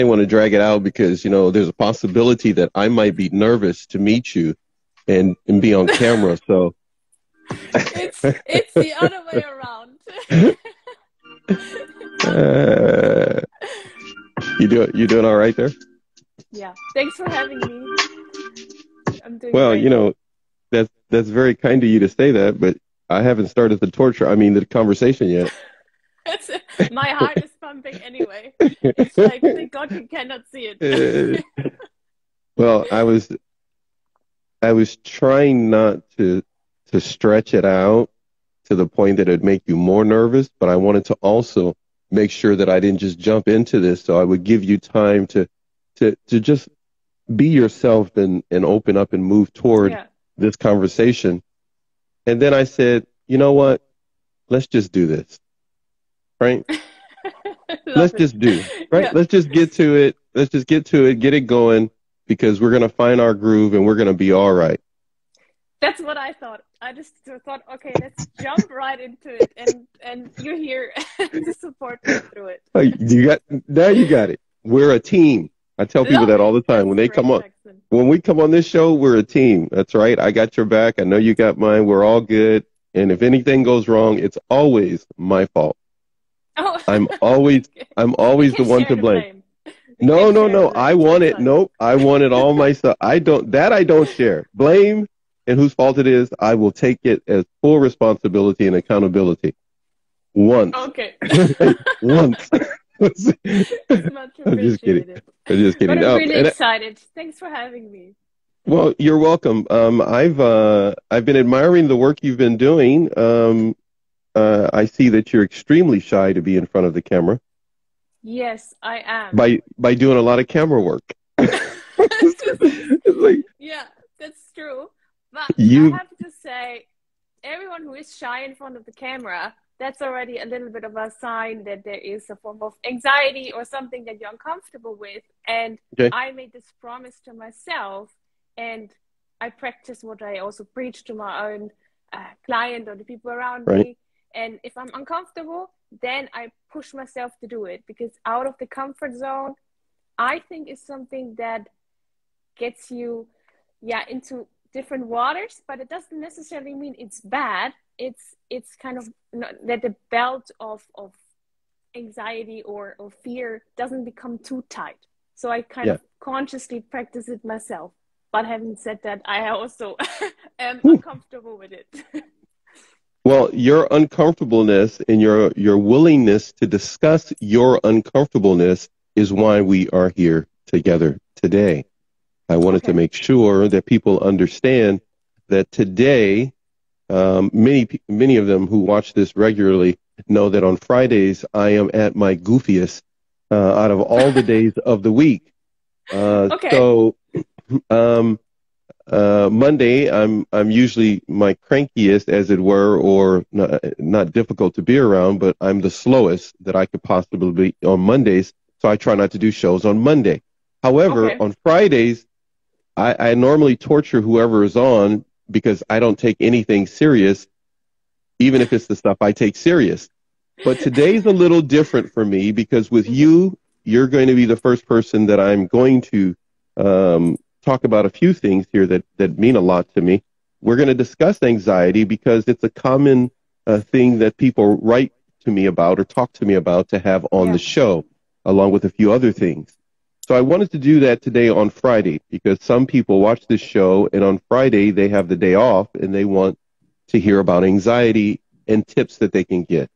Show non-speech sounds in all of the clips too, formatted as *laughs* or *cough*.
didn't want to drag it out because you know there's a possibility that I might be nervous to meet you, and and be on camera. So it's it's the other way around. uh, *laughs* you do you doing all right there? Yeah. Thanks for having me. I'm doing Well, great. you know, that's that's very kind of you to say that, but I haven't started the torture. I mean, the conversation yet. *laughs* My heart is pumping anyway. It's like thank God you cannot see it. *laughs* Well, I was I was trying not to to stretch it out to the point that it'd make you more nervous, but I wanted to also make sure that I didn't just jump into this, so I would give you time to to to just be yourself and and open up and move toward yeah. this conversation. And then I said, you know what? Let's just do this. Right? *laughs* Let's it. just do. Right? Yeah. Let's just get to it. Let's just get to it, get it going because we're going to find our groove and we're going to be all right. That's what I thought. I just thought, okay, let's jump right into it, and and you're here *laughs* to support me through it. Oh, You got now you got it. We're a team. I tell people that all the time when they come on Jackson. when we come on this show, we're a team. That's right. I got your back. I know you got mine. We're all good. And if anything goes wrong, it's always my fault. Oh, I'm *laughs* always I'm always the one to blame. blame. No, no, no. I want it. Nope. I *laughs* want it all myself. I don't. That I don't share. Blame and whose fault it is. I will take it as full responsibility and accountability. Once. Okay. *laughs* Once. I'm just kidding. I'm just But kidding. I'm No, really and I- excited. Thanks for having me. well, you're welcome. Um, I've uh, I've been admiring the work you've been doing. Um, uh, I see that you're extremely shy to be in front of the camera Yes, I am. by by doing a lot of camera work. *laughs* *laughs* Like, yeah, that's true. But You- I have to say, everyone who is shy in front of the camera, that's already a little bit of a sign that there is a form of anxiety or something that you're uncomfortable with. And Okay. I made this promise to myself, and I practice what I also preach to my own uh, client or the people around Right. me. And if I'm uncomfortable, then I push myself to do it because out of the comfort zone, I think is something that gets you yeah into different waters but it doesn't necessarily mean it's bad. It's it's kind of that the belt of of anxiety or or fear doesn't become too tight. So i kind Yeah. of consciously practice it myself. But having said that i also *laughs* am uncomfortable with it *laughs* Well, your uncomfortableness and your your willingness to discuss your uncomfortableness is why we are here together today. I wanted to make sure that people understand that today, um, many many of them who watch this regularly know that on Fridays I am at my goofiest uh, out of all the *laughs* days of the week. Uh, Okay. So, *clears throat* um, uh, Monday, I'm I'm usually my crankiest, as it were, or not, not difficult to be around, but I'm the slowest that I could possibly be on Mondays. So I try not to do shows on Monday. However, Okay. on Fridays, I, I normally torture whoever is on because I don't take anything serious, even if it's the stuff I take serious. But today's a little different for me because with you, you're going to be the first person that I'm going to um, talk about a few things here that, that mean a lot to me. We're going to discuss anxiety because it's a common uh, thing that people write to me about or talk to me about to have on Yeah. the show, along with a few other things. So I wanted to do that today on Friday because some people watch this show and on Friday they have the day off and they want to hear about anxiety and tips that they can get.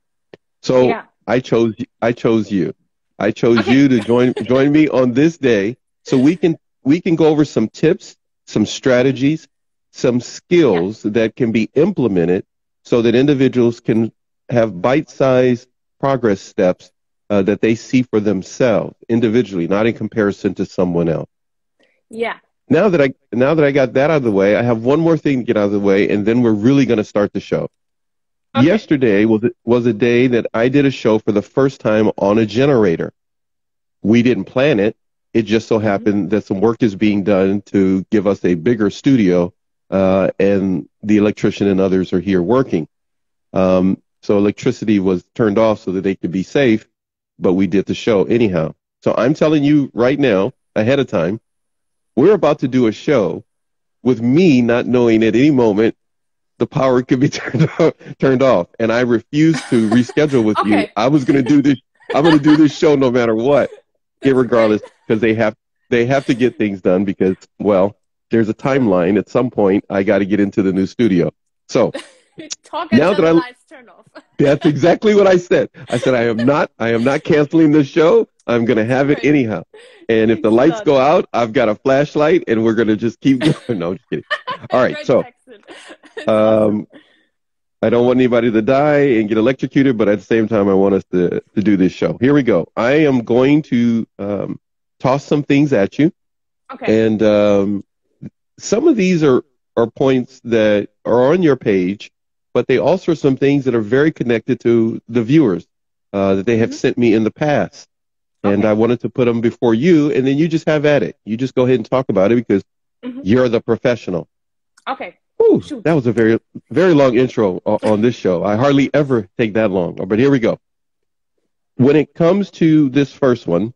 So yeah I chose I chose you. I chose Okay. you to join *laughs* join me on this day so we can we can go over some tips, some strategies, some skills that can be implemented so that individuals can have bite-sized progress steps uh, that they see for themselves individually, not in comparison to someone else. yeah Now that I now that I got that out of the way, I have one more thing to get out of the way, and then we're really going to start the show. Okay. Yesterday was was a day that I did a show for the first time on a generator. We didn't plan it. It just so happened that some work is being done to give us a bigger studio, uh, and the electrician and others are here working. Um, so electricity was turned off so that they could be safe, but we did the show anyhow. So I'm telling you right now, ahead of time, we're about to do a show with me not knowing at any moment the power could be *laughs* turned off, turned off, and I refuse to reschedule with okay. you. I was going to do this. I'm going to do this show no matter what, regardless, because they have they have to get things done because well, there's a timeline. At some point, I got to get into the new studio. So *laughs* now that I *laughs* that's exactly what I said. I said I am not I am not canceling the show. I'm going to have it anyhow. And if the lights go out, I've got a flashlight and we're going to just keep *laughs* going. No, just kidding. All right. So, um, I don't want anybody to die and get electrocuted, but at the same time, I want us to, to do this show. Here we go. I am going to um, toss some things at you. Okay. And um, some of these are, are points that are on your page, but they also are some things that are very connected to the viewers uh, that they have mm-hmm. sent me in the past and okay. I wanted to put them before you, and then you just have at it. You just go ahead and talk about it because mm-hmm. you're the professional. Okay. That was a very, very long intro on this show. I hardly ever take that long, but here we go. When it comes to this first one,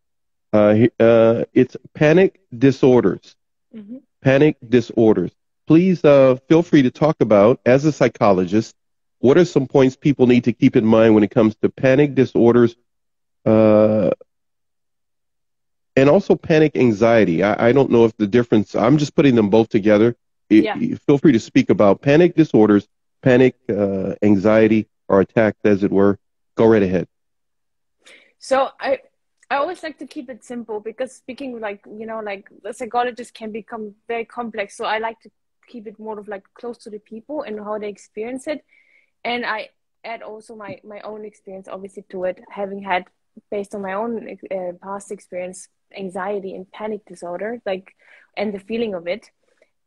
uh, uh, it's panic disorders. Mm-hmm. Panic disorders. Please uh, feel free to talk about, as a psychologist, what are some points people need to keep in mind when it comes to panic disorders uh, and also panic anxiety. I, I, don't know if the difference, I'm just putting them both together. It, yeah. Feel free to speak about panic disorders, panic uh, anxiety, or attacks, as it were. Go right ahead. So I, I always like to keep it simple because speaking like, you know, like the psychologist can become very complex. So I like to keep it more of like close to the people and how they experience it. And I add also my, my own experience obviously to it, having had based on my own uh, past experience anxiety and panic disorder like and the feeling of it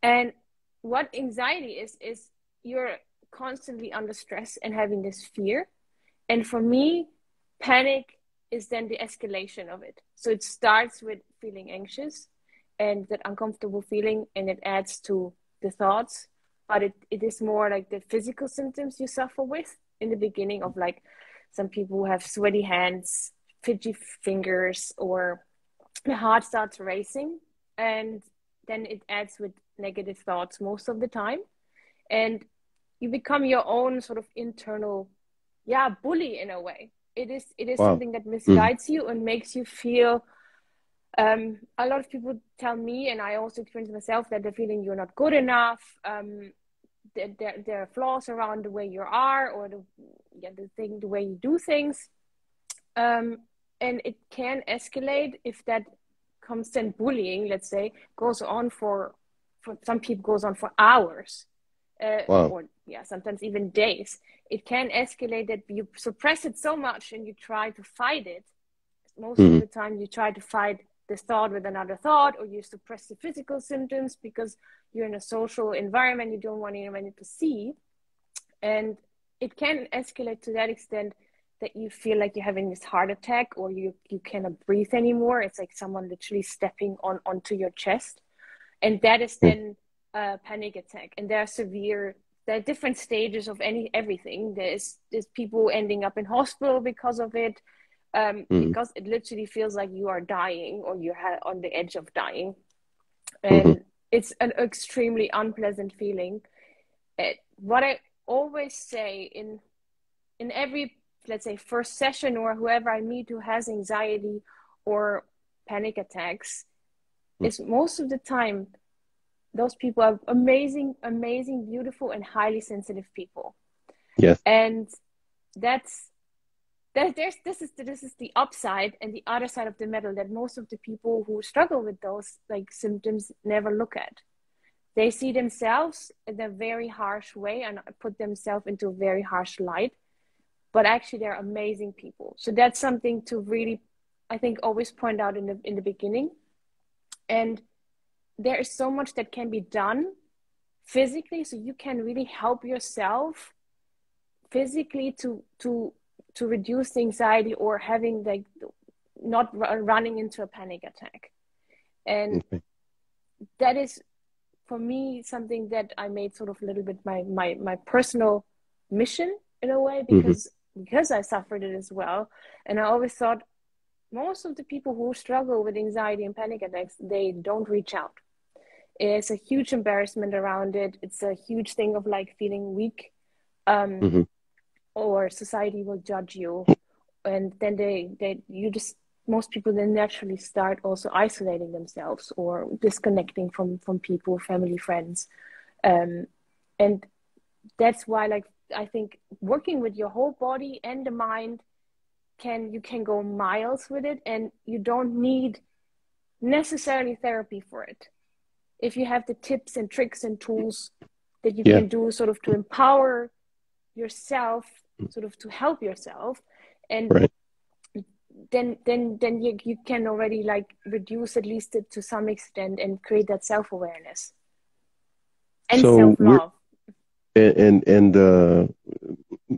and what anxiety is is you're constantly under stress and having this fear. And for me panic is then the escalation of it. So it starts with feeling anxious and that uncomfortable feeling and it adds to the thoughts. But it, it is more like the physical symptoms you suffer with. In the beginning of like some people have sweaty hands fidgety fingers or the heart starts racing and then it adds with negative thoughts most of the time and you become your own sort of internal yeah bully in a way it is it is wow. something that misguides mm. you and makes you feel um, a lot of people tell me and i also experience myself that they're feeling you're not good enough um, there, there, there are flaws around the way you are or the yeah the thing the way you do things um, and it can escalate if that constant bullying let's say goes on for for some people goes on for hours uh, wow. or yeah sometimes even days. It can escalate that you suppress it so much and you try to fight it. Most mm-hmm. of the time you try to fight the thought with another thought or you suppress the physical symptoms because you're in a social environment you don't want anyone to see. And it can escalate to that extent that you feel like you're having this heart attack or you you cannot breathe anymore. It's like someone literally stepping on onto your chest and that is then a panic attack and there are severe there are different stages of any everything there's there's people ending up in hospital because of it um, mm. because it literally feels like you are dying or you're on the edge of dying and mm-hmm. it's an extremely unpleasant feeling it, what i always say in in every let's say first session or whoever I meet who has anxiety or panic attacks mm. is most of the time those people are amazing, amazing, beautiful, and highly sensitive people. Yes. And that's that there's this is this is the upside and the other side of the medal that most of the people who struggle with those like symptoms never look at. They see themselves in a very harsh way and put themselves into a very harsh light but actually they're amazing people. So that's something to really, I think, always point out in the in the beginning. And there is so much that can be done physically, so you can really help yourself physically to to to reduce the anxiety or having like not running into a panic attack. And okay. that is for me something that I made sort of a little bit my my my personal mission in a way mm-hmm. because because I suffered it as well. And I always thought most of the people who struggle with anxiety and panic attacks, they don't reach out. It's a huge embarrassment around it. It's a huge thing of like feeling weak, um, mm-hmm. or society will judge you, and then they they you just most people then naturally start also isolating themselves or disconnecting from from people, family, friends, um, and that's why like I think working with your whole body and the mind can you can go miles with it and you don't need necessarily therapy for it if you have the tips and tricks and tools that you yeah. can do sort of to empower yourself sort of to help yourself and right. then then then you, you can already like reduce at least it to some extent and create that self-awareness and so self-love and and, and uh,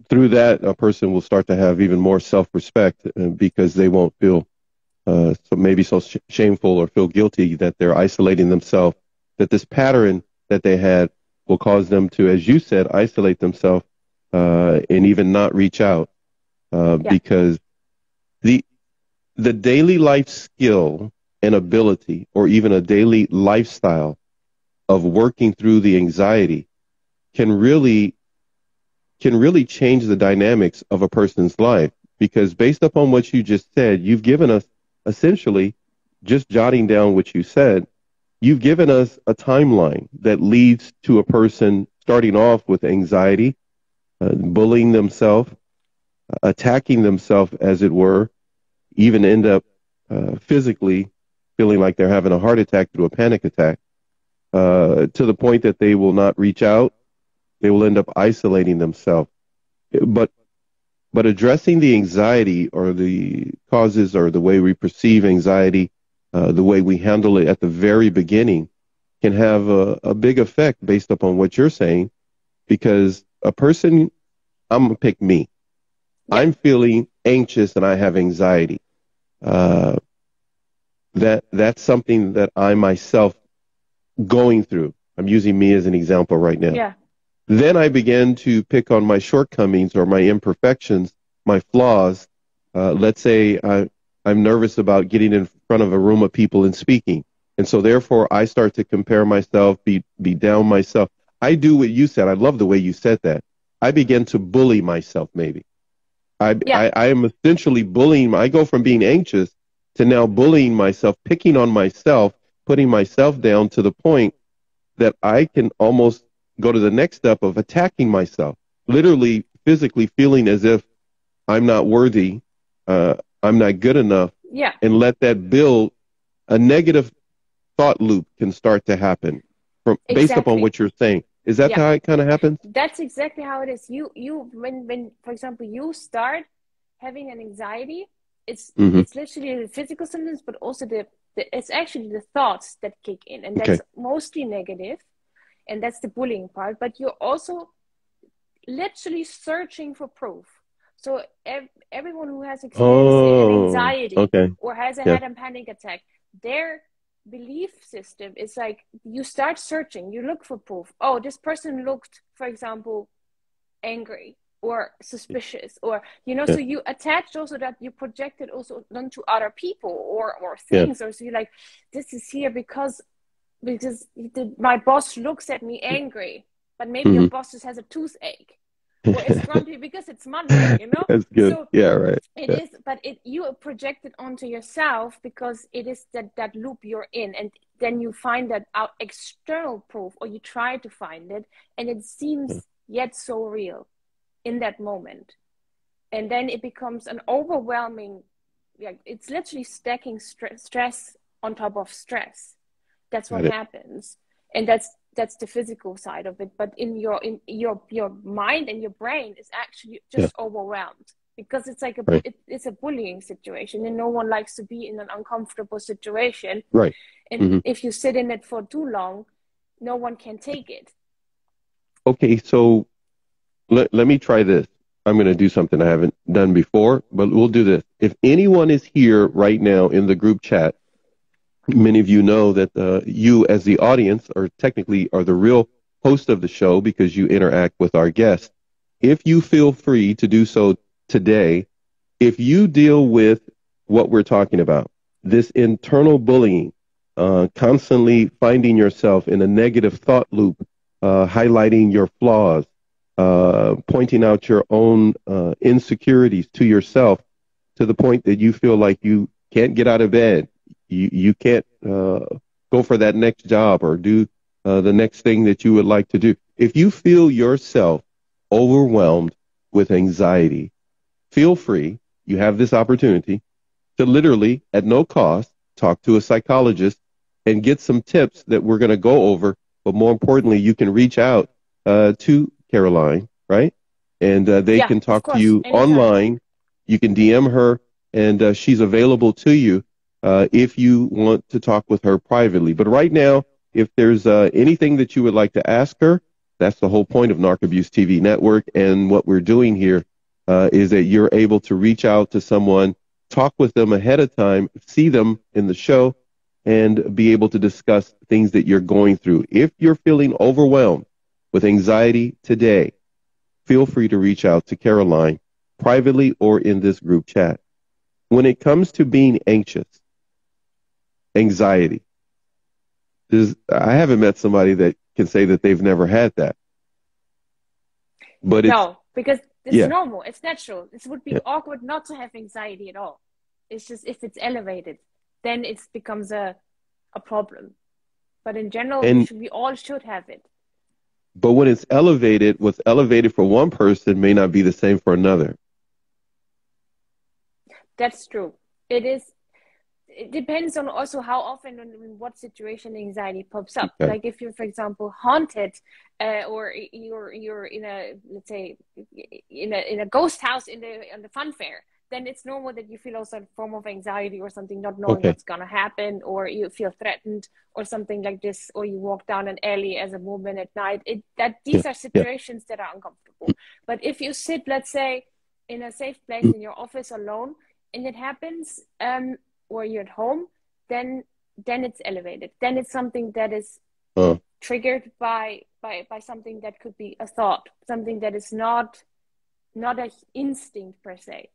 through that, a person will start to have even more self-respect uh, because they won't feel uh, so maybe so sh- shameful or feel guilty that they're isolating themselves. That this pattern that they had will cause them to, as you said, isolate themselves uh, and even not reach out uh, yeah. because the the daily life skill and ability, or even a daily lifestyle of working through the anxiety, can really can really change the dynamics of a person's life. Because based upon what you just said, you've given us essentially just jotting down what you said, you've given us a timeline that leads to a person starting off with anxiety, uh, bullying themselves, uh, attacking themselves, as it were, even end up uh, physically feeling like they're having a heart attack through a panic attack, uh, to the point that they will not reach out they will end up isolating themselves. But but addressing the anxiety or the causes or the way we perceive anxiety, uh, the way we handle it at the very beginning, can have a, a big effect based upon what you're saying. Because a person, I'm gonna pick me. I'm feeling anxious and I have anxiety. Uh, that that's something that I myself going through. I'm using me as an example right now. Yeah. Then I began to pick on my shortcomings or my imperfections, my flaws. Uh, let's say I, I'm nervous about getting in front of a room of people and speaking. And so therefore I start to compare myself, be, be down myself. I do what you said. I love the way you said that. I begin to bully myself maybe. I, yeah. I, I am essentially bullying. I go from being anxious to now bullying myself, picking on myself, putting myself down to the point that I can almost go to the next step of attacking myself, literally physically feeling as if I'm not worthy, uh, I'm not good enough, yeah. and let that build a negative thought loop can start to happen from exactly. based upon what you're saying. Is that yeah. how it kind of happens? That's exactly how it is. You you when when for example you start having an anxiety, it's mm-hmm. it's literally the physical symptoms, but also the, the, it's actually the thoughts that kick in, and that's okay. mostly negative and that's the bullying part but you're also literally searching for proof so ev- everyone who has experienced oh, anxiety okay. or has yeah. had a panic attack their belief system is like you start searching you look for proof oh this person looked for example angry or suspicious or you know yeah. so you attach also that you projected also onto other people or or things yeah. or so you're like this is here because because the, my boss looks at me angry, but maybe mm-hmm. your boss just has a toothache. or it's grumpy *laughs* because it's Monday, you know? That's good. So yeah, right. It yeah. is, but it you project it onto yourself because it is that, that loop you're in. And then you find that out external proof or you try to find it and it seems yeah. yet so real in that moment. And then it becomes an overwhelming, like it's literally stacking stress on top of stress that's what happens. And that's that's the physical side of it. But in your in your your mind and your brain is actually just yeah. overwhelmed because it's like a right. it, it's a bullying situation and no one likes to be in an uncomfortable situation. Right. And mm-hmm. if you sit in it for too long no one can take it. Okay so let, let me try this. I'm going to do something i haven't done before but we'll do this. If anyone is here right now in the group chat many of you know that uh, you, as the audience, are technically are the real host of the show because you interact with our guests. If you feel free to do so today, if you deal with what we're talking about. This internal bullying, uh, constantly finding yourself in a negative thought loop, uh, highlighting your flaws, uh, pointing out your own uh, insecurities to yourself to the point that you feel like you can't get out of bed, you, you can't uh, go for that next job or do uh, the next thing that you would like to do. If you feel yourself overwhelmed with anxiety, feel free. You have this opportunity to literally, at no cost, talk to a psychologist and get some tips that we're going to go over. But more importantly, you can reach out uh, to Caroline, right? And uh, they yeah, can talk to you anytime. online. You can DM her, and uh, she's available to you uh, if you want to talk with her privately. But right now, if there's uh, anything that you would like to ask her, that's the whole point of Narc Abuse TV Network. And what we're doing here uh, is that you're able to reach out to someone, talk with them ahead of time, see them in the show, and be able to discuss things that you're going through. If you're feeling overwhelmed with anxiety today, feel free to reach out to Caroline privately or in this group chat. When it comes to being anxious, anxiety, there's, I haven't met somebody that can say that they've never had that. But it's no, because it's yeah. normal. It's natural. It would be Yeah. awkward not to have anxiety at all. It's just if it's elevated, then it becomes a a problem. But in general, we, And- should, we all should have it. but when it's elevated, what's elevated for one person may not be the same for another. That's true. It is. It depends on also how often and in what situation anxiety pops up. Okay. Like if you're, for example, haunted, uh, or you're you're in a let's say in a in a ghost house in the in the fun fair, then it's normal that you feel also a form of anxiety or something, not knowing Okay. what's gonna happen, or you feel threatened or something like this, or you walk down an alley as a woman at night. It that these Yeah, are situations that are uncomfortable. But if you sit, let's say, in a safe place in your office alone, and it happens, um, or you're at home, then then it's elevated. Then it's something that is Uh. triggered by by by something that could be a thought, something that is not not a instinct per se.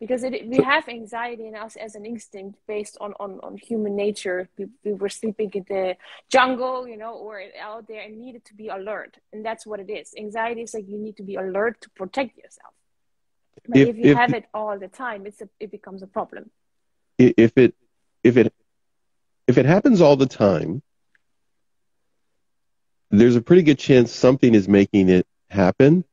Because it, we So- have anxiety in us as an instinct based on, on, on human nature. We, we were sleeping in the jungle, you know, or out there and needed to be alert. And that's what it is. Anxiety is like you need to be alert to protect yourself. But If- if, you if- have it all the time, it's a, it becomes a problem. If it if it if it happens all the time, there's a pretty good chance something is making it happen.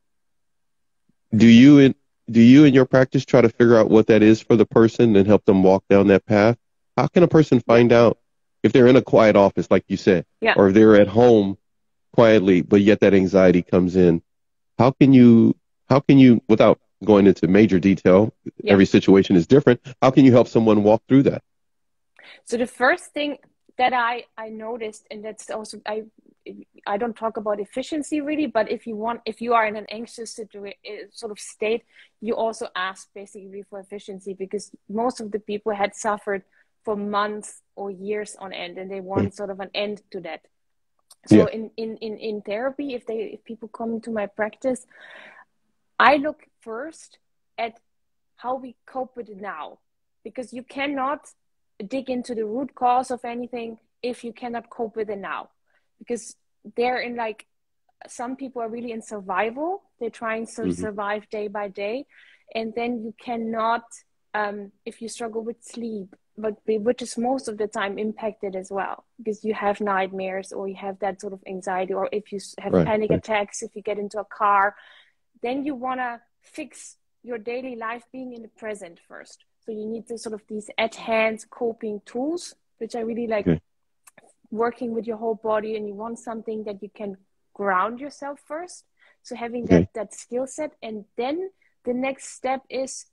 Do you in, do you in your practice try to figure out what that is for the person and help them walk down that path? How can a person find out if they're in a quiet office, like you said, Yeah. or if they're at home quietly, but yet that anxiety comes in? How can you how can you without going into major detail? Yeah. Every situation is different. How can you help someone walk through that? So the first thing that I I noticed, and that's also I I don't talk about efficiency really, but if you want, if you are in an anxious situa- uh, sort of state, you also ask basically for efficiency because most of the people had suffered for months or years on end, and they want sort of an end to that. So Yeah. in, in in in therapy, if they if people come to my practice, I look first at how we cope with it now, because you cannot dig into the root cause of anything if you cannot cope with it now. Because they're in like some people are really in survival. They're trying to Mhm. survive day by day. And then you cannot um, if you struggle with sleep but which is most of the time impacted as well. Because you have nightmares or you have that sort of anxiety or if you have Right, panic right. attacks if you get into a car then you want to fix your daily life being in the present first so you need to sort of these at hand coping tools which i really like Okay. working with your whole body and you want something that you can ground yourself first so having Okay. that that skill set and then the next step is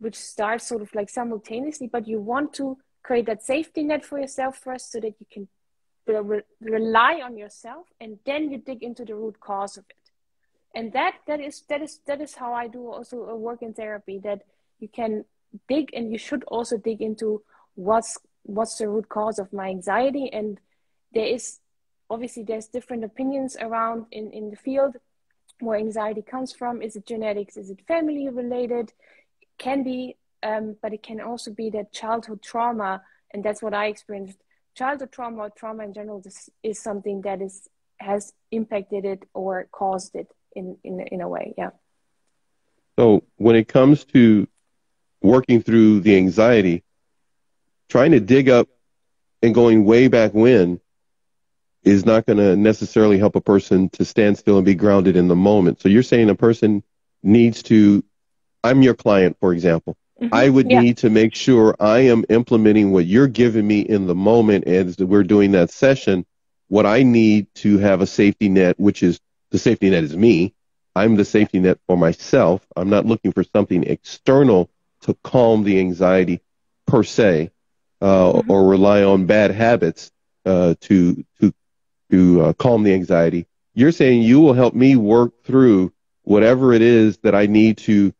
which starts sort of like simultaneously but you want to create that safety net for yourself first so that you can re- re- rely on yourself and then you dig into the root cause of it and that that is that is that is how i do also a work in therapy that you can dig and you should also dig into what's what's the root cause of my anxiety. And there is obviously there's different opinions around in in the field where anxiety comes from. Is it genetics? Is it family related? Can be um, but it can also be that childhood trauma, and that's what I experienced. Childhood trauma, or trauma in general, is, is something that is has impacted it or caused it in in in a way. Yeah. So when it comes to working through the anxiety, trying to dig up and going way back when is not going to necessarily help a person to stand still and be grounded in the moment. So you're saying a person needs to, I'm your client, for example. Mm-hmm. I would yeah. need to make sure I am implementing what you're giving me in the moment as we're doing that session. What I need to have a safety net, which is the safety net is me. I'm the safety net for myself. I'm not looking for something external to calm the anxiety per se, uh, mm-hmm. or rely on bad habits uh, to to to uh, calm the anxiety. You're saying you will help me work through whatever it is that I need to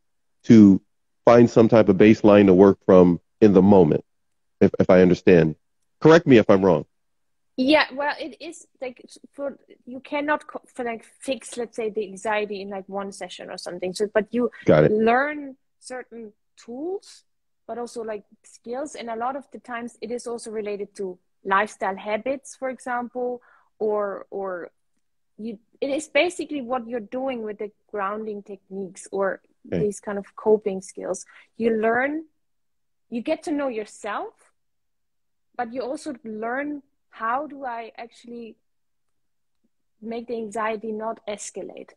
to find some type of baseline to work from in the moment, if, if I understand. Correct me if I'm wrong. Yeah, well, it is like for you cannot for like fix, let's say, the anxiety in like one session or something. So, but you learn certain tools, but also like skills, and a lot of the times it is also related to lifestyle habits, for example, or or you. It is basically what you're doing with the grounding techniques or okay. these kind of coping skills you learn you get to know yourself but you also learn how do i actually make the anxiety not escalate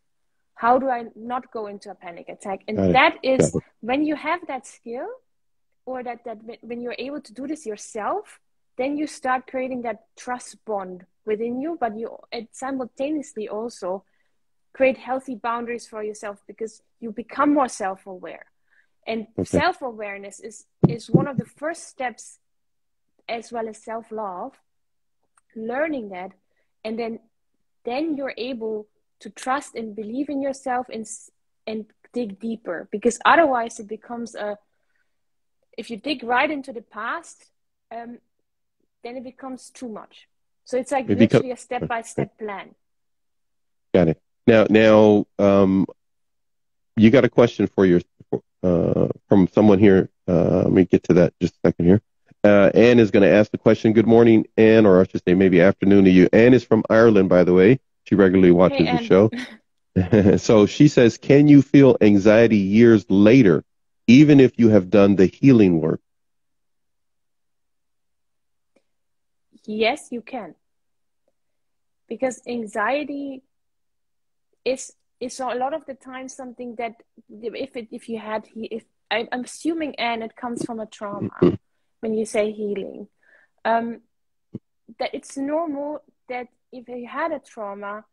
how do i not go into a panic attack and right. that is when you have that skill or that that when you're able to do this yourself then you start creating that trust bond within you but you simultaneously also create healthy boundaries for yourself because you become more self-aware and okay. self-awareness is is one of the first steps as well as self-love learning that and then then you're able to trust and believe in yourself and and dig deeper because otherwise it becomes a if you dig right into the past um, then it becomes too much so it's like it literally beco- a step-by-step plan got it now, now, um, you got a question for your uh, from someone here. Uh, let me get to that just a second here. Uh, Anne is going to ask the question. Good morning, Anne, or I should say maybe afternoon to you. Anne is from Ireland, by the way. She regularly watches hey, the show. *laughs* so she says, "Can you feel anxiety years later, even if you have done the healing work?" Yes, you can. Because anxiety is is a lot of the time something that if it if you had if I'm assuming and it comes from a trauma mm-hmm. When you say healing. Um, that it's normal that if you had a trauma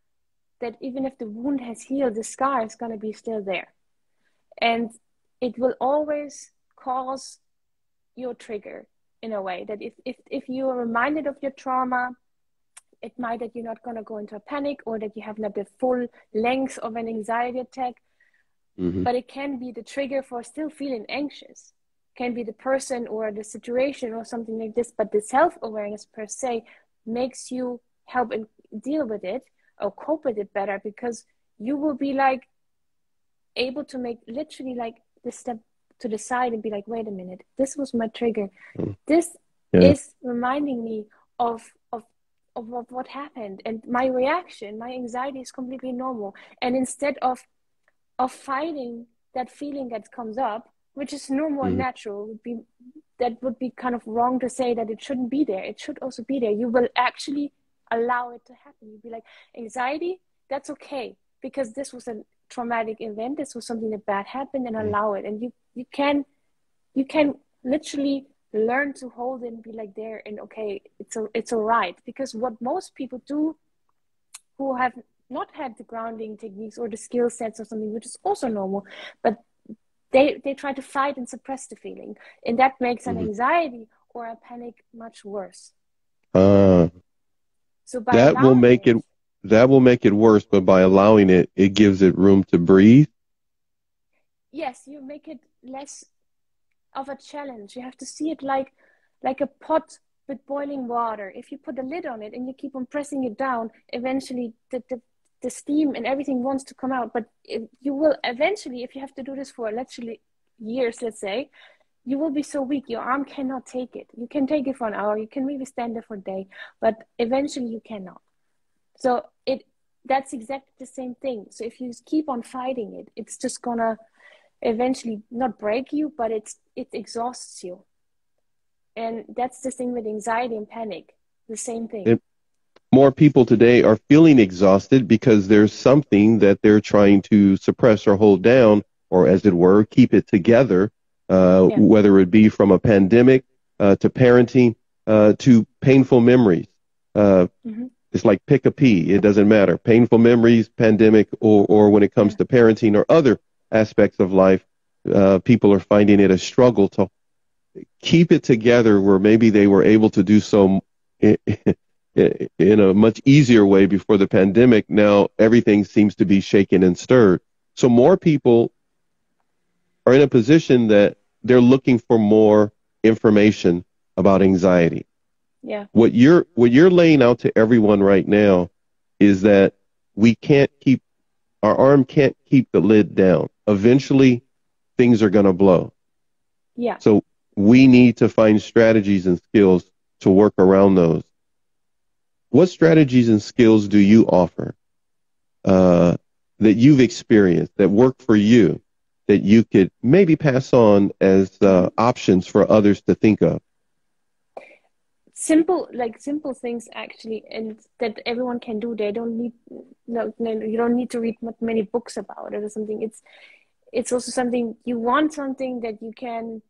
that even if the wound has healed the scar is going to be still there. And it will always cause your trigger in a way that if, if, if you are reminded of your trauma it might that you're not going to go into a panic or that you have not the full length of an anxiety attack. Mm-hmm. but it can be the trigger for still feeling anxious can be the person or the situation or something like this but the self-awareness per se makes you help and deal with it or cope with it better because you will be like able to make literally like the step to the side and be like wait a minute this was my trigger mm. this yeah. is reminding me of of, of what happened and my reaction my anxiety is completely normal and instead of of fighting that feeling that comes up which is normal mm. and natural would be that would be kind of wrong to say that it shouldn't be there. It should also be there. You will actually allow it to happen. You'd be like anxiety? That's okay because this was a traumatic event. This was something that bad happened and mm. allow it. And you you can you can literally learn to hold it and be like there and okay it's a, it's all right. Because what most people do who have not had the grounding techniques or the skill sets or something which is also normal but they they try to fight and suppress the feeling and that makes an mm-hmm. anxiety or a panic much worse uh, so that will make it, it that will make it worse but by allowing it it gives it room to breathe yes you make it less of a challenge. You have to see it like like a pot with boiling water. If you put a lid on it and you keep on pressing it down, eventually the, the, the steam and everything wants to come out. But you will eventually, if you have to do this for literally years, let's say, you will be so weak your arm cannot take it. You can take it for an hour you can maybe stand there for a day but eventually you cannot. So it that's exactly the same thing. So if you keep on fighting it it's just gonna eventually not break you but it's it exhausts you. And that's the thing with anxiety and panic the same thing. It, more people today are feeling exhausted because there's something that they're trying to suppress or hold down or as it were keep it together uh, yeah. whether it be from a pandemic uh, to parenting uh, to painful memories. Uh, mm-hmm. It's like pick a P. It doesn't matter. Painful memories, pandemic, or, or when it comes yeah. to parenting or other aspects of life, uh, people are finding it a struggle to keep it together where maybe they were able to do so *laughs* in, a much easier way before the pandemic. Now everything seems to be shaken and stirred. So more people are in a position that they're looking for more information about anxiety. Yeah. What you're what you're laying out to everyone right now is that we can't keep our arm can't keep the lid down. Eventually things are going to blow. Yeah. So we need to find strategies and skills to work around those. What strategies and skills do you offer uh, that you've experienced that work for you that you could maybe pass on as uh, options for others to think of? Simple, like simple things actually, and that everyone can do. They don't need, no, no, you don't need to read many books about it or something. It's, it's also something you want something that you can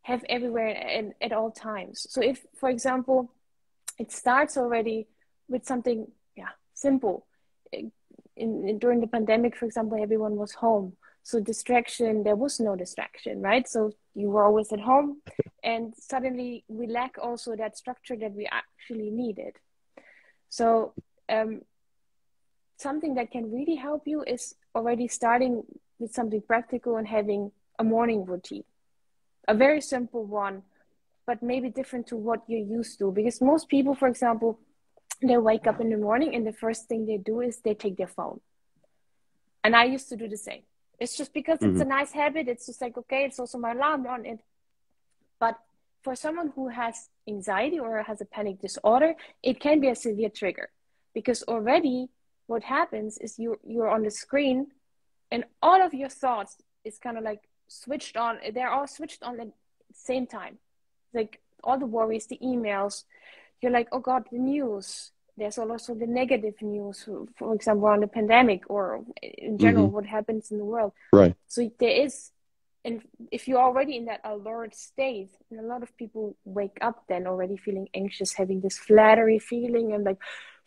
have everywhere and at all times. So if, for example, it starts already with something, yeah, simple. In, in, during the pandemic, for example, everyone was home. So distraction there was no distraction right? So you were always at home. *laughs* And suddenly we lack also that structure that we actually needed. So um, something that can really help you is already starting with something practical and having a morning routine. A very simple one but maybe different to what you're used to because most people for example they wake up in the morning and the first thing they do is they take their phone and i used to do the same it's just because mm-hmm. it's a nice habit. It's just like, okay, it's also my alarm on it. But for someone who has anxiety or has a panic disorder, it can be a severe trigger because already what happens is you you're on the screen and all of your thoughts is kind of like switched on. They're all switched on at the same time. Like all the worries, the emails. You're like, oh God, the news, there's also the negative news, for example, on the pandemic or in general mm-hmm. what happens in the world. Right. So there is, and if you're already in that alert state, and a lot of people wake up then already feeling anxious, having this flattery feeling, and like,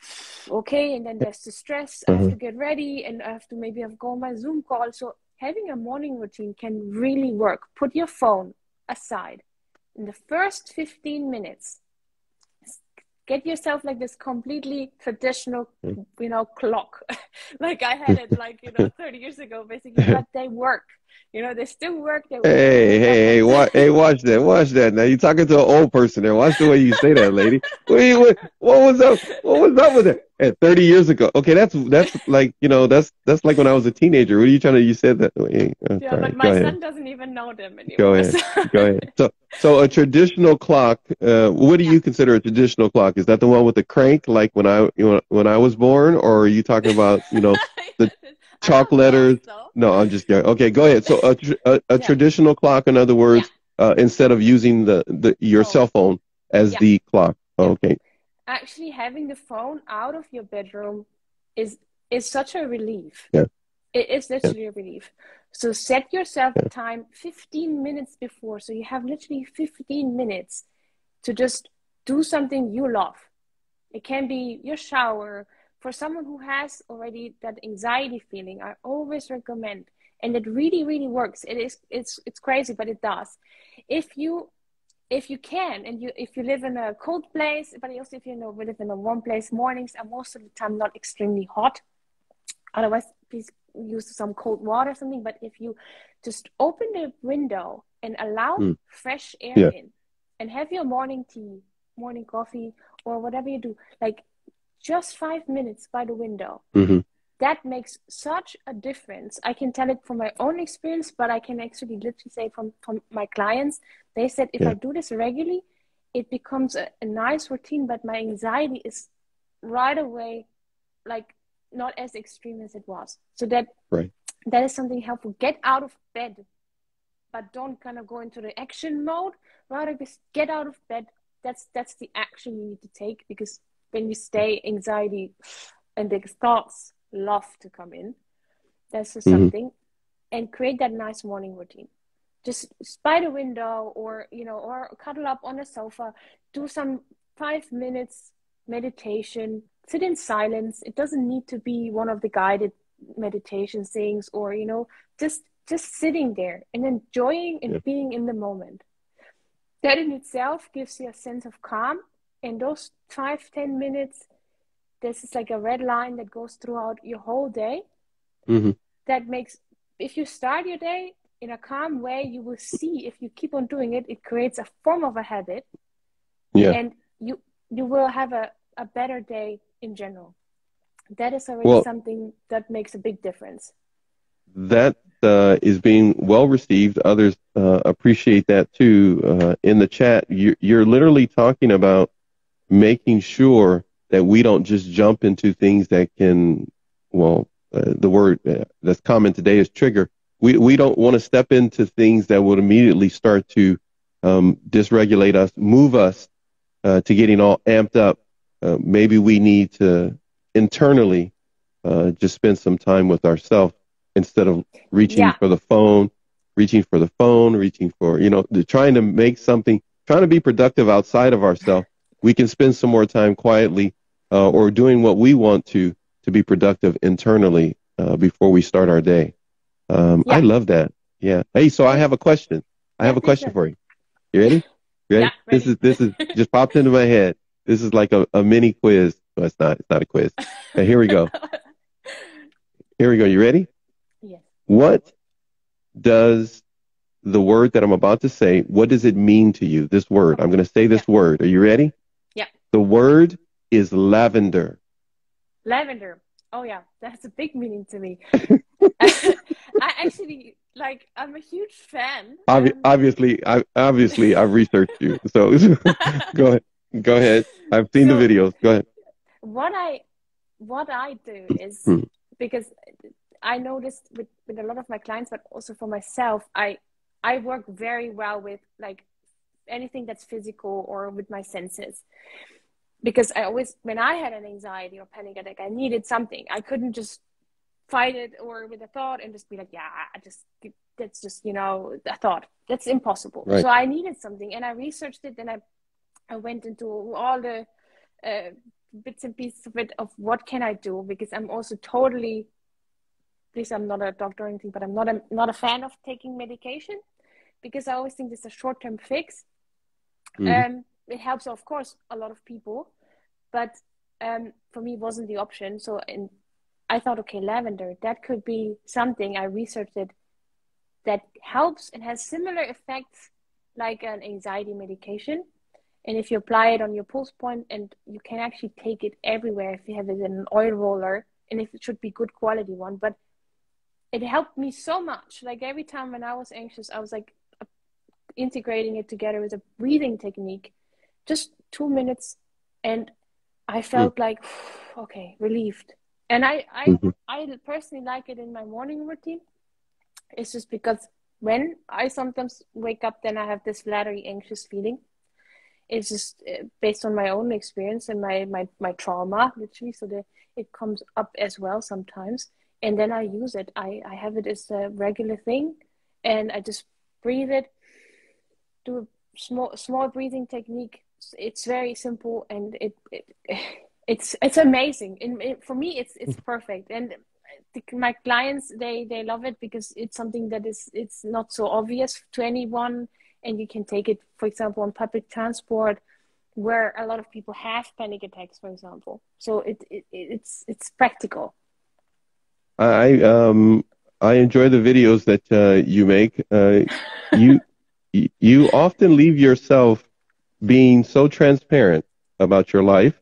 *sighs* okay, and then there's the stress. Mm-hmm. I have to mm-hmm. get ready, and I have to maybe have go on my Zoom call. So having a morning routine can really work. Put your phone aside. In the first 15 minutes, get yourself like this completely traditional mm. you know clock *laughs* like i had it like you know *laughs* 30 years ago basically but they work you know they still work work. hey hey hey watch, hey watch that watch that now you're talking to an old person there watch the way you say that lady *laughs* what, what, what was up what was up with it at 30 years ago. Okay, that's that's like you know that's that's like when I was a teenager. What are you trying to? You said that. Hey, oh, yeah, but my son doesn't even know them anymore. Go ahead. Go ahead. So so a traditional clock. Uh, what do yeah. you consider a traditional clock? Is that the one with the crank, like when I when I was born, or are you talking about you know *laughs* the chalk *laughs* letters? So. No, I'm just kidding. Okay, go ahead. So a a, a yeah. traditional clock, in other words, uh, instead of using the the your oh. cell phone as the clock. okay actually having the phone out of your bedroom is is such a relief. Yeah. It is literally yeah. a relief. So set yourself yeah. a time 15 minutes before. So you have literally 15 minutes to just do something you love. It can be your shower. For someone who has already that anxiety feeling, I always recommend, and it really, really works. It is it's it's crazy, but it does. If you if you can and you if you live in a cold place but also if you know we live in a warm place mornings are most of the time not extremely hot otherwise please use some cold water or something but if you just open the window and allow mm. fresh air yeah. in and have your morning tea morning coffee or whatever you do like just five minutes by the window mm-hmm. that makes such a difference. I can tell it from my own experience, but I can actually literally say from, from my clients, they said if yeah. I do this regularly, it becomes a, a nice routine, but my anxiety is right away like not as extreme as it was. So that right. that is something helpful. Get out of bed, but don't kind of go into the action mode. Rather just get out of bed. That's that's the action you need to take because when you stay anxiety and the thoughts love to come in. That's just mm-hmm. something. And create that nice morning routine. Just by the window or, you know, or cuddle up on the sofa, do some five minutes meditation, sit in silence. It doesn't need to be one of the guided meditation things or, you know, just just sitting there and enjoying and yeah. being in the moment. That in itself gives you a sense of calm. And those five, ten minutes this is like a red line that goes throughout your whole day. Mm-hmm. that makes if you start your day in a calm way you will see if you keep on doing it it creates a form of a habit. Yeah. And you you will have a, a better day in general. That is already well, something that makes a big difference. That uh, is being well received. Others uh, appreciate that too. Uh, in the chat you, you're literally talking about making sure that we don't just jump into things that can, well, uh, the word uh, that's common today is trigger. We we don't want to step into things that would immediately start to um, dysregulate us, move us uh, to getting all amped up. Uh, maybe we need to internally uh, just spend some time with ourselves instead of reaching yeah. for the phone, reaching for the phone, reaching for you know, trying to make something, trying to be productive outside of ourselves. We can spend some more time quietly uh, or doing what we want to to be productive internally uh, before we start our day. Um, yeah. I love that. Yeah. Hey, so I have a question. I have a question for you. You ready? You ready? Yeah, ready. This is this is just popped into my head. This is like a, a mini quiz. No, it's not. It's not a quiz. *laughs* Okay, here we go. Here we go. You ready? Yes. What does the word that I'm about to say, what does it mean to you? This word. I'm going to say this yeah. word. Are you ready? The word is lavender. Lavender. Oh yeah, *laughs* that's a big meaning to me. *laughs* I actually like. I'm a huge fan. Obvi- um, obviously, I, obviously, I've researched you. So *laughs* go ahead. Go ahead. I've seen so, the videos. Go ahead. What I what I do is hmm. because I noticed with with a lot of my clients, but also for myself, I I work very well with like anything that's physical or with my senses because I always, when I had an anxiety or panic attack, I needed something. I couldn't just fight it or with a thought and just be like, yeah, I just, that's just, you know, a thought. That's impossible. Right. So I needed something and I researched it and I, I went into all the uh, bits and pieces of it of what can I do because I'm also totally, please, I'm not a doctor or anything, but I'm not a, not a fan of taking medication because I always think it's a short term fix. Mm-hmm. Um, it helps of course a lot of people but um, for me wasn't the option. So in, i thought okay lavender that could be something i researched it that helps and has similar effects like an anxiety medication. And if you apply it on your pulse point and you can actually take it everywhere if you have it in an oil roller and if it should be good quality one but it helped me so much. Like every time when i was anxious i was like integrating it together with a breathing technique just two minutes and i felt mm. like *sighs* okay relieved. And i I, mm-hmm. I personally like it in my morning routine. It's just because when i sometimes wake up then i have this fluttery anxious feeling. It's just uh, based on my own experience and my my, my trauma literally so that it comes up as well sometimes. And then i use it. I i have it as a regular thing and i just breathe it do a small small breathing technique it's very simple and it, it *laughs* it's it's amazing. In, it, for me, it's it's perfect, and the, my clients they they love it because it's something that is it's not so obvious to anyone, and you can take it, for example, on public transport, where a lot of people have panic attacks, for example. So it, it it's it's practical. I um I enjoy the videos that uh, you make. Uh, you *laughs* you often leave yourself being so transparent about your life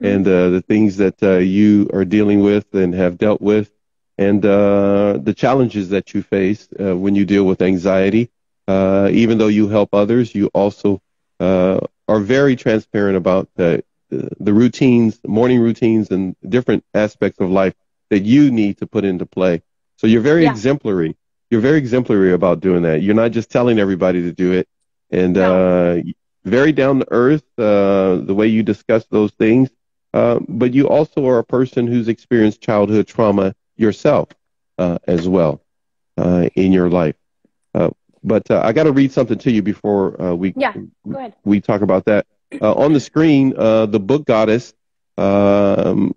and uh, the things that uh, you are dealing with and have dealt with, and uh, the challenges that you face uh, when you deal with anxiety. Uh, even though you help others, you also uh, are very transparent about the, the routines, morning routines, and different aspects of life that you need to put into play. So you're very yeah. exemplary. You're very exemplary about doing that. You're not just telling everybody to do it, and no. Very down to earth. the way you discuss those things uh, but you also are a person who's experienced childhood trauma yourself uh, as well uh, in your life. Uh, but uh, I got to read something to you before we yeah, we talk about that. on the screen, the book goddess um,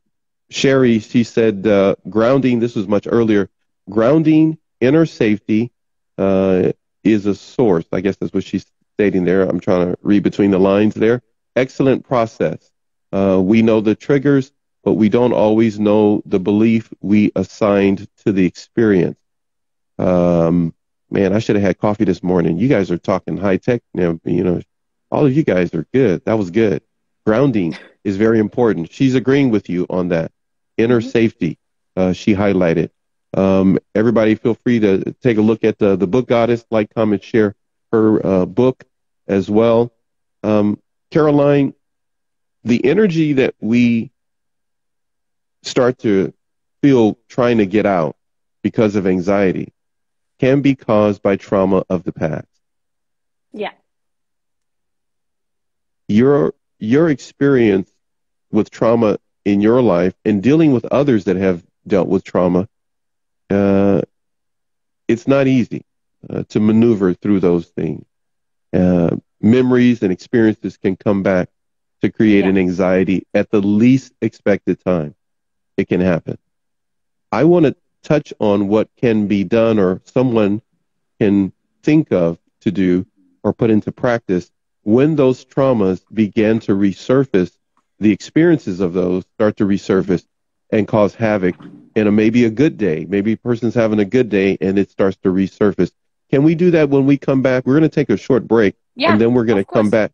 Sherry, she said grounding. This was much earlier. Grounding inner safety is a source. I guess that's what she's stating there. I'm trying to read between the lines there. Excellent process uh, we know the triggers, but we don't always know the belief we assigned to the experience. Um, man, I should have had coffee this morning. You guys are talking high tech now. You know, all of you guys are good. That was good. Grounding is very important. She's agreeing with you on that. Inner mm-hmm. safety, uh, she highlighted. Um, everybody feel free to take a look at the, the book goddess, like, comment, share her uh, book as well. Um, Caroline, the energy that we start to feel trying to get out because of anxiety can be caused by trauma of the past. Yeah. Your your experience with trauma in your life and dealing with others that have dealt with trauma, uh, it's not easy uh, to maneuver through those things. Uh, memories and experiences can come back to create yeah. an anxiety at the least expected time. It can happen. I want to touch on what can be done or someone can think of to do or put into practice when those traumas begin to resurface, the experiences of those start to resurface and cause havoc in a maybe a good day. Maybe a person's having a good day and it starts to resurface. Can we do that when we come back? We're going to take a short break yeah, and then we're going to come back.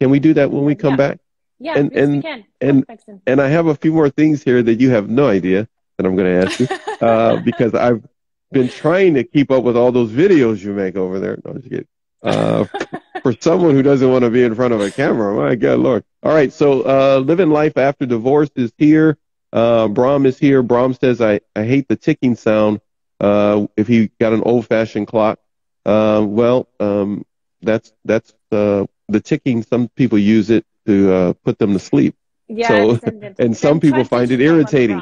Can we do that when we come yeah. back? Yeah, and and and, and I have a few more things here that you have no idea that I'm going to ask you *laughs* uh, because I've been trying to keep up with all those videos you make over there. No, just uh, *laughs* for someone who doesn't want to be in front of a camera, my God, Lord. All right, so uh, living life after divorce is here. Uh, Brahm is here. Brahm says, "I I hate the ticking sound." Uh, if he got an old-fashioned clock, uh, well, um, that's that's uh, the ticking. Some people use it to uh, put them to sleep. Yeah, so, *laughs* and some people find it irritating.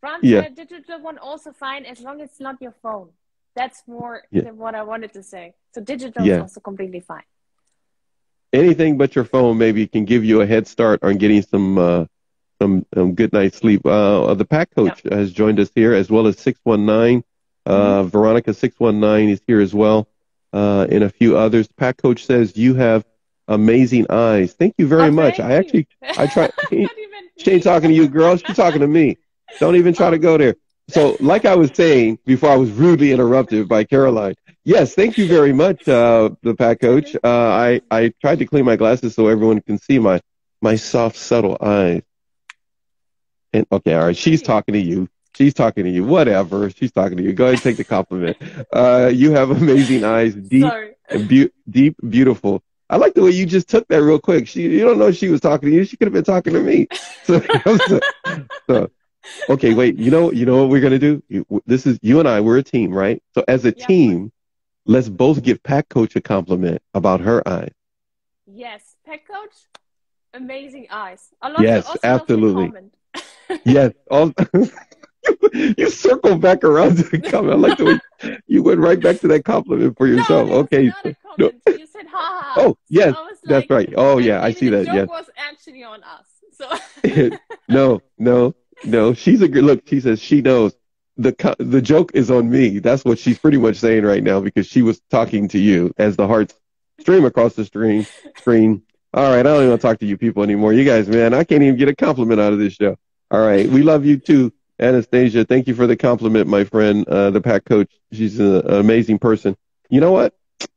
One, yeah. digital one also fine as long as it's not your phone. That's more yeah. what I wanted to say. So digital yeah. is also completely fine. Anything but your phone maybe can give you a head start on getting some uh, some um, good night's sleep. Uh, the pack coach yeah. has joined us here as well as 619. Uh, mm-hmm. Veronica 619 is here as well, uh, and a few others. Pat coach says you have amazing eyes. Thank you very oh, much. I actually, I try. *laughs* she ain't talking to you, girl. She's talking to me. Don't even try to go there. So, like I was saying before, I was rudely interrupted by Caroline. Yes, thank you very much, uh, the pack coach. Uh, I I tried to clean my glasses so everyone can see my my soft, subtle eyes. And okay, all right, she's talking to you. She's talking to you. Whatever. She's talking to you. Go ahead and take the compliment. Uh, you have amazing eyes, *laughs* deep, be- deep, beautiful. I like the way you just took that real quick. She, you don't know she was talking to you. She could have been talking to me. So, *laughs* so, so, okay, wait. You know, you know what we're gonna do? You, this is you and I. We're a team, right? So as a yeah. team, let's both give Pack Coach a compliment about her eyes. Yes, Pack Coach, amazing eyes. yes, absolutely. *laughs* yes, all, *laughs* you circle back around to the comment. I like the way you went right back to that compliment for yourself. No, okay. No. You said ha ha. Oh yes, that's right. Oh yeah, I see that. Yes. was actually on us. So. *laughs* no, no, no. She's a good look. She says she knows the the joke is on me. That's what she's pretty much saying right now because she was talking to you as the hearts stream across the screen. Screen. All right, I don't even want to talk to you people anymore. You guys, man, I can't even get a compliment out of this show. All right, we love you too. Anastasia, thank you for the compliment, my friend, uh, the pack coach. She's an amazing person. You know what?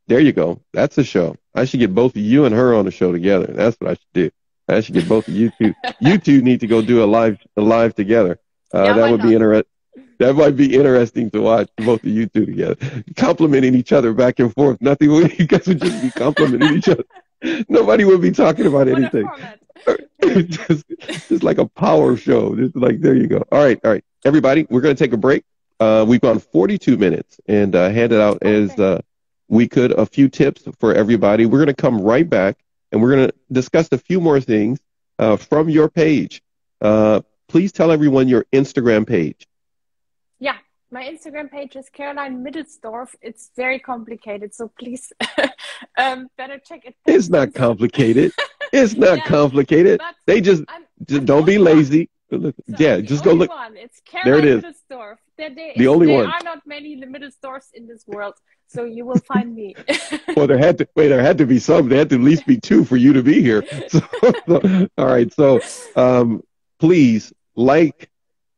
There you go. That's a show. I should get both of you and her on a show together. That's what I should do. I should get both of you two. *laughs* you two need to go do a live a live together. Uh, Yeah, that would be not? interesting. That might be interesting to watch both of you two together, complimenting each other back and forth. Nothing. *laughs* You guys would just be complimenting each other. *laughs* Nobody would be talking about What anything. *laughs* just, just like a power show. Just like there you go. All right, all right, everybody. We're going to take a break. Uh, we've gone 42 minutes and uh, handed out as uh, we could a few tips for everybody. We're going to come right back and we're going to discuss a few more things uh, from your page. Uh, please tell everyone your Instagram page. My Instagram page is Caroline Middelsdorf. It's very complicated, so please *laughs* um, better check it. It's not complicated. It's not *laughs* Yeah, complicated. They just, I'm, just I'm don't be the only one. lazy. So Yeah, just go look. One. It's There it is. Middelsdorf. There, there, The only there one. are not many Middelsdorfs in this world, so you will find me. *laughs* Well, there had to wait. There had to be some. There had to at least be two for you to be here. So, so- all right. So, um, please like,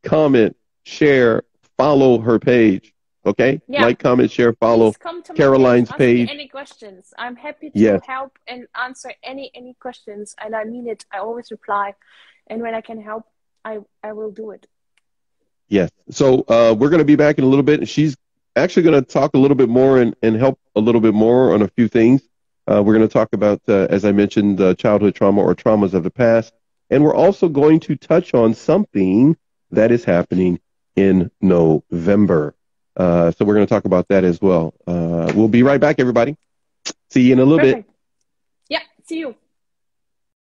comment, share, follow her page. Okay. Yeah. Like, comment, share, follow. Come to Caroline's page. Any questions? I'm happy to Yes. help and answer any any questions, and I mean it. I always reply, and when I can help, I I will do it. Yes. So uh, we're going to be back in a little bit, and she's actually going to talk a little bit more and, and help a little bit more on a few things. Uh, we're going to talk about, uh, as I mentioned, uh, childhood trauma or traumas of the past, and we're also going to touch on something that is happening in November. Uh, so we're going to talk about that as well. Uh, we'll be right back, everybody. See you in a little bit. Perfect. Yeah. See you.